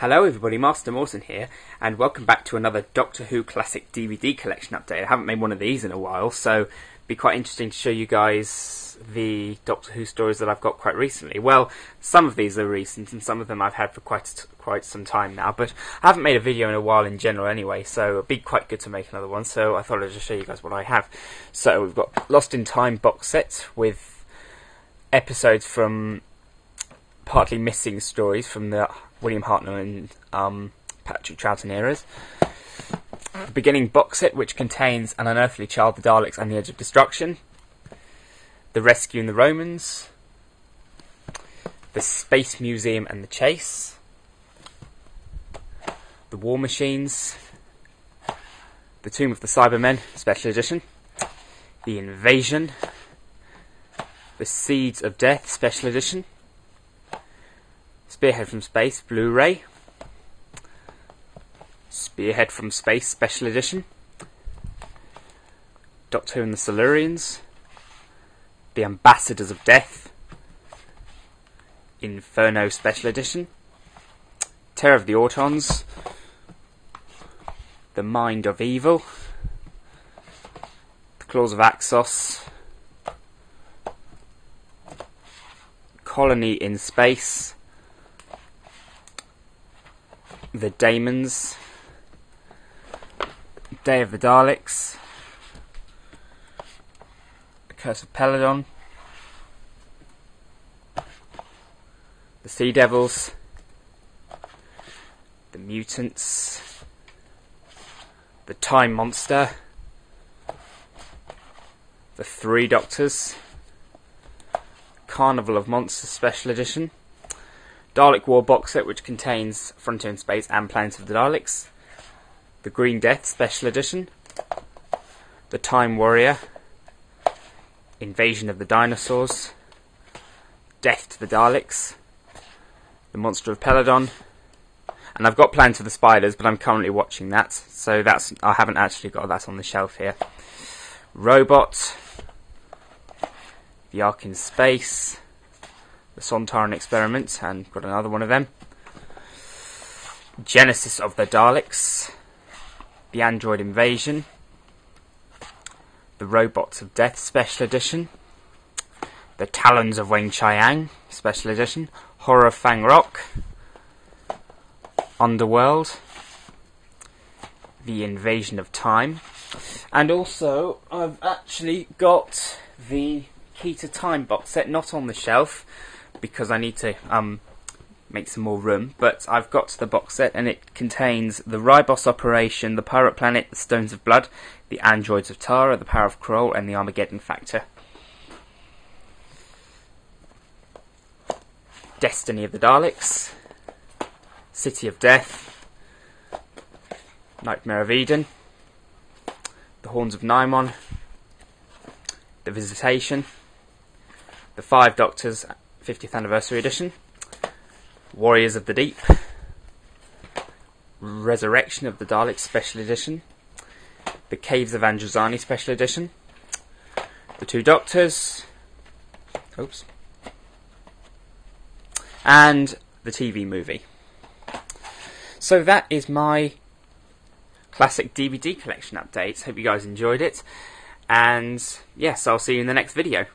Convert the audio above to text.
Hello everybody, Master Morten here, and welcome back to another Doctor Who Classic DVD collection update. I haven't made one of these in a while, so be quite interesting to show you guys the Doctor Who stories that I've got quite recently. Well, some of these are recent, and some of them I've had for quite quite some time now, but I haven't made a video in a while in general anyway, so it'd be quite good to make another one, so I thought I'd just show you guys what I have. So we've got Lost in Time box set with episodes from partly missing stories from the William Hartnell and um, Patrick Troughton eras. The beginning box set, which contains An Unearthly Child, The Daleks, and The Edge of Destruction. The Rescue and the Romans. The Space Museum and the Chase. The War Machines. The Tomb of the Cybermen, Special Edition. The Invasion. The Seeds of Death, Special Edition. Spearhead from Space Blu-ray. Spearhead from Space Special Edition. Doctor Who and the Silurians. The Ambassadors of Death. Inferno Special Edition. Terror of the Autons. The Mind of Evil. The Claws of Axos. Colony in Space. The Daemons, Day of the Daleks, The Curse of Peladon, The Sea Devils, The Mutants, The Time Monster, The Three Doctors, Carnival of Monsters Special Edition, Dalek War box set, which contains Frontier in Space and Planet of the Daleks. The Green Death Special Edition. The Time Warrior. Invasion of the Dinosaurs. Death to the Daleks. The Monster of Peladon. And I've got Planet of the Spiders, but I'm currently watching that, so that's I haven't actually got that on the shelf here. Robot. The Ark in Space Sontaran experiments, and got another one of them. Genesis of the Daleks, the Android invasion, the Robots of Death Special Edition, the Talons of Weng-Chiang Special Edition, Horror Fang Rock, Underworld, the Invasion of Time, and also I've actually got the Key to Time box set, not on the shelf, because I need to um, make some more room. But I've got the box set, and it contains the Ribos Operation, the Pirate Planet, the Stones of Blood, the Androids of Tara, the Power of Kroll, and the Armageddon Factor. Destiny of the Daleks, City of Death, Nightmare of Eden, The Horns of Nimon, The Visitation, The Five Doctors 50th Anniversary Edition, Warriors of the Deep, Resurrection of the Daleks Special Edition, The Caves of Androzani Special Edition, The Two Doctors, oops, and the TV movie. So that is my classic DVD collection update. Hope you guys enjoyed it. And yes, I'll see you in the next video.